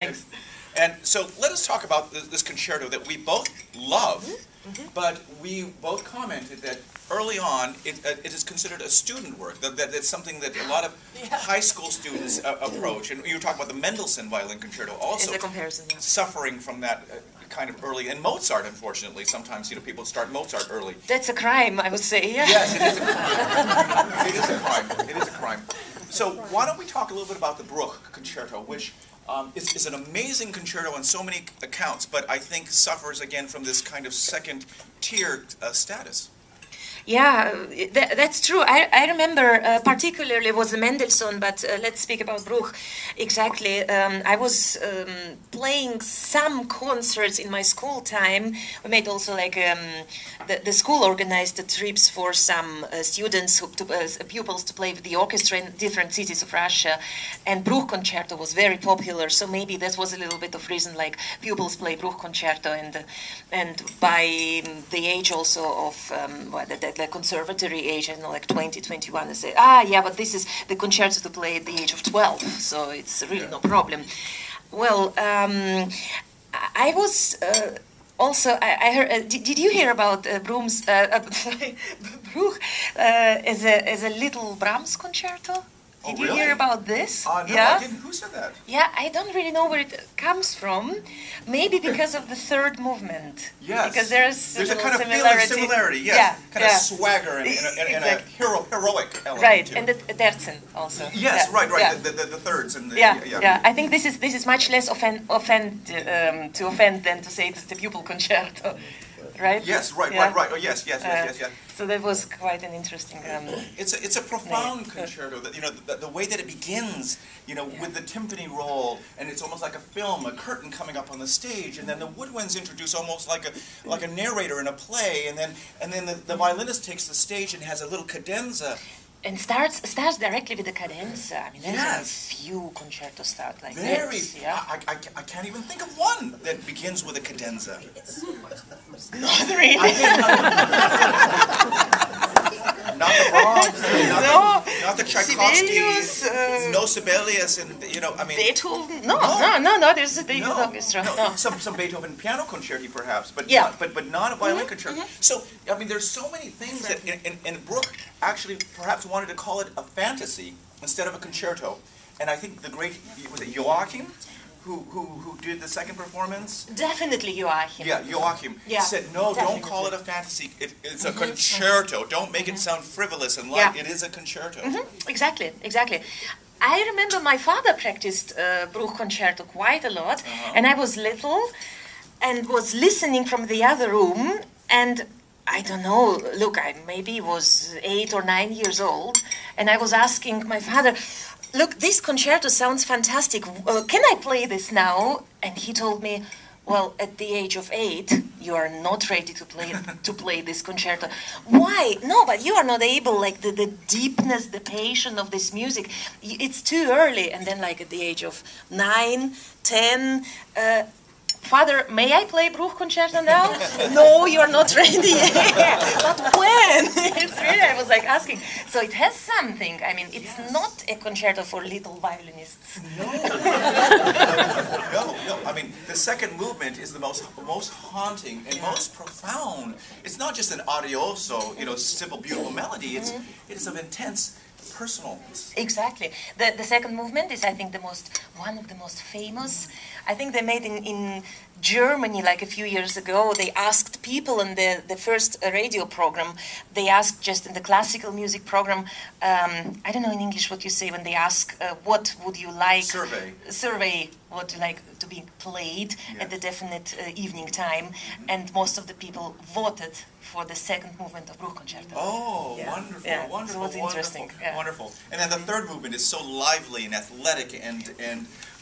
Thanks. And so let us talk about this, this concerto that we both love, Mm-hmm. but we both commented that early on it, uh, it is considered a student work. That, that it's something that a lot of high school students uh, approach. And you were talking about the Mendelssohn violin concerto also yeah. suffering from that uh, kind of early. And Mozart, unfortunately, sometimes you know people start Mozart early. That's a crime, I would say. Yeah. Yes, it is a crime. it is a crime. It is a crime. So why don't we talk a little bit about the Bruch concerto, which um, is an amazing concerto on so many accounts, but I think suffers again from this kind of second tier uh, status. Yeah, that, that's true. I, I remember uh, particularly was Mendelssohn, but uh, let's speak about Bruch. Exactly. Um, I was um, playing some concerts in my school time. We made also like um, the, the school organized the trips for some uh, students, who, to, uh, pupils to play with the orchestra in different cities of Russia. And Bruch concerto was very popular, so maybe that was a little bit of reason like pupils play Bruch concerto, and and by um, the age also of um, what, the, the conservatory age, you know, like 20, 21, they say, ah, yeah, but this is the concerto to play at the age of 12, so it's really no problem. Well, um, I I was. Uh, also, I, I heard. Uh, did, did you hear about uh, Brahms, uh, uh, Bruch uh, as a as a little Brahms concerto? Oh, Did you really? hear about this? Uh, no, yeah. I didn't. Who said that? Yeah, I don't really know where it comes from. Maybe because of the third movement. Yes. Because there's There's a kind of similarity. similarity. Yes. Yeah. Kind yeah. of swagger and, and, a- and, and a Exactly. hero, heroic element. Right, to and the Terzen also. Yes, Yeah, right, right. Yeah. The, the, the thirds and the, yeah, yeah, I think this is this is much less offend, offend um, to offend than to say it's the pupil concerto, right? Yes, right, Yeah. right, right. Oh, yes, yes, yes, Uh, yes, yes. So that was quite an interesting. Um, It's a, it's a profound Yeah. concerto. That you know the, the way that it begins, you know, with the timpani roll, and it's almost like a film, a curtain coming up on the stage, and then the woodwinds introduce almost like a like a narrator in a play, and then and then the, the violinist takes the stage and has a little cadenza. And starts starts directly with the cadenza. I mean, there's Yes. a few concertos start like Very, this. Yeah. I, I, I can't even think of one that begins with a cadenza. Not really. Not the Brahms, not, No. the, not the Sibelius, Tchaikovsky, uh, no Sibelius, and you know, I mean, Beethoven? No, No. no, no, no. There's a Beethoven No, orchestra. no, No. some some Beethoven piano concerti perhaps, but Yeah. not, but but not a violin Mhm, concerto. mhm. So I mean, there's so many things that and, and, Bruch actually perhaps wanted to call it a fantasy instead of a concerto. And I think the great was it Joachim, who who who did the second performance. Definitely Joachim. Yeah, Joachim Yeah, said, no, don't call it a fantasy. It, it's a concerto. Don't make it sound frivolous and light. Yeah. It is a concerto. Mhm, Exactly, exactly. I remember my father practiced uh, Bruch concerto quite a lot, Uh-huh. and I was little and was listening from the other room, and I don't know, look, I maybe was eight or nine years old, and I was asking my father, look, this concerto sounds fantastic. Uh, can I play this now? And he told me, well, at the age of eight, you are not ready to play to play this concerto. Why? No, but you are not able. Like the, the deepness, the passion of this music, it's too early. And then, like at the age of nine, ten. Uh, Father, may I play Bruch concerto now? no, you're not ready yet. but? it's really, I was like asking. So it has something. I mean, it's not a concerto for little violinists. No, no. I mean, the second movement is the most most haunting and most profound. It's not just an adioso, you know, simple, beautiful melody. It's mm-hmm. it is of intense personal. Exactly. The, the second movement is, I think, the most one of the most famous. I think they made in, in Germany like a few years ago. They asked people in the, the first uh, radio program. They asked just in the classical music program. Um, I don't know in English what you say when they ask uh, what would you like Survey. survey what you like to be played at the definite uh, evening time, and most of the people voted for the second movement of Bruch concerto. Oh, Yeah. wonderful, Yeah, so wonderful, it's wonderful, interesting, yeah. wonderful. And then the third movement is so lively and athletic and and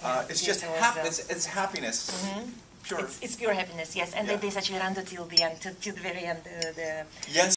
uh, it's just it hap- uh, it's, it's happiness, pure. It's, it's pure happiness, yes, and Yeah. they, they you run to the end, till, till the very end. Uh, the yes.